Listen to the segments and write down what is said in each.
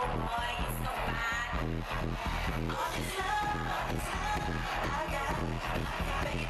All this love, this love I got, baby.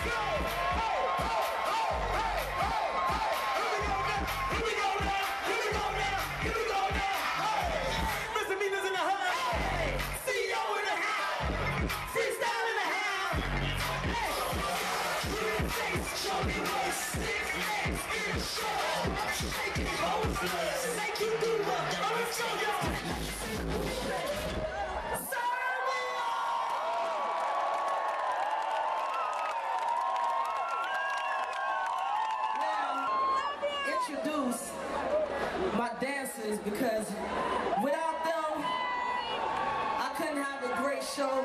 Make you do I'm gonna show you introduce my dancers because without them, I couldn't have a great show.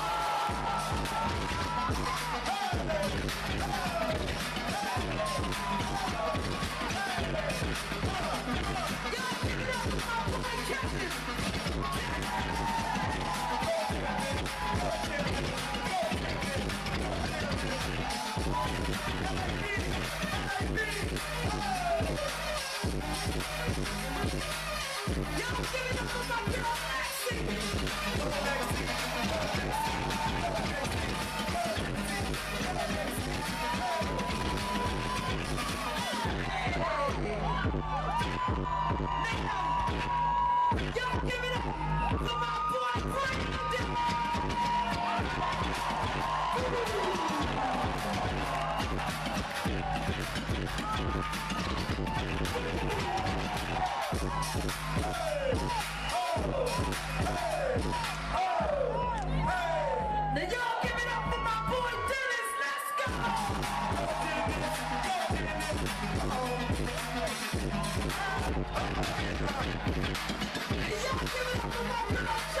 Y'all give it up for my girl,